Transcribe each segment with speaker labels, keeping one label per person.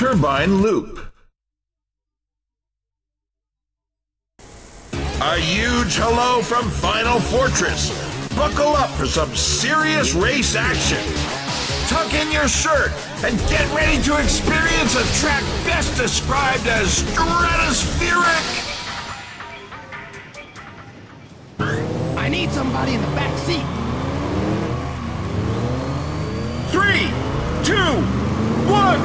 Speaker 1: turbine loop. A huge hello from Final Fortress. Buckle up for some serious race action. Tuck in your shirt and get ready to experience a track best described as stratospheric.
Speaker 2: I need somebody in the back seat.
Speaker 1: Three, two, one,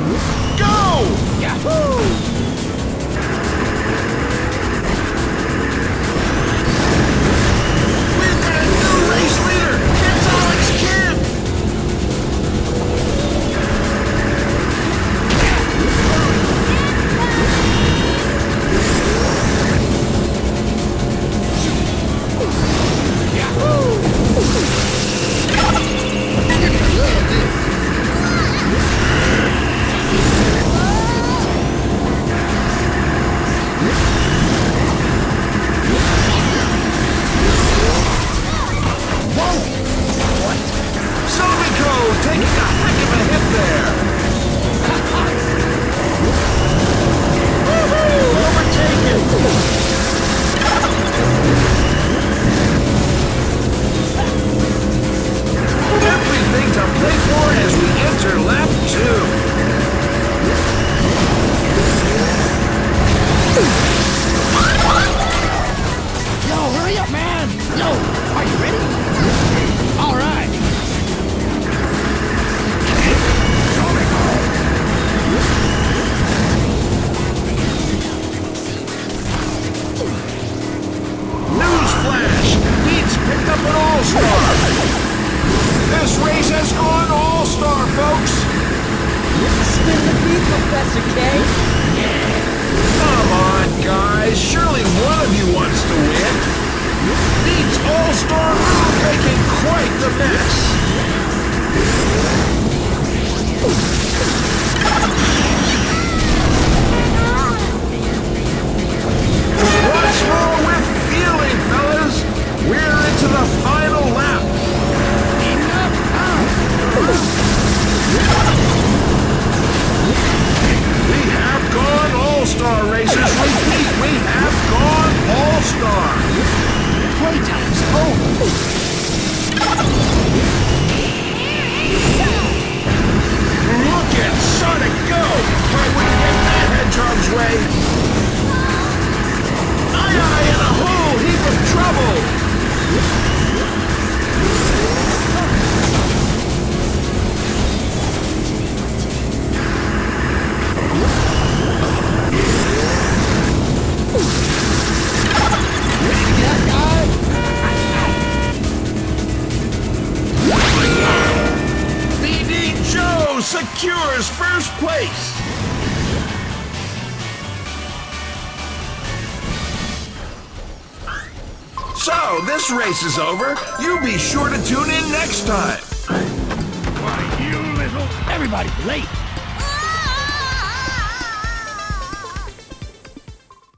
Speaker 1: go!
Speaker 2: Yahoo!
Speaker 3: Professor K.
Speaker 1: Come on, guys. Surely one of you wants to win. Beats All-Star Room making quite the mess. Secures first place. So, this race is over. You be sure to tune in next time.
Speaker 2: Why, you little... Everybody late.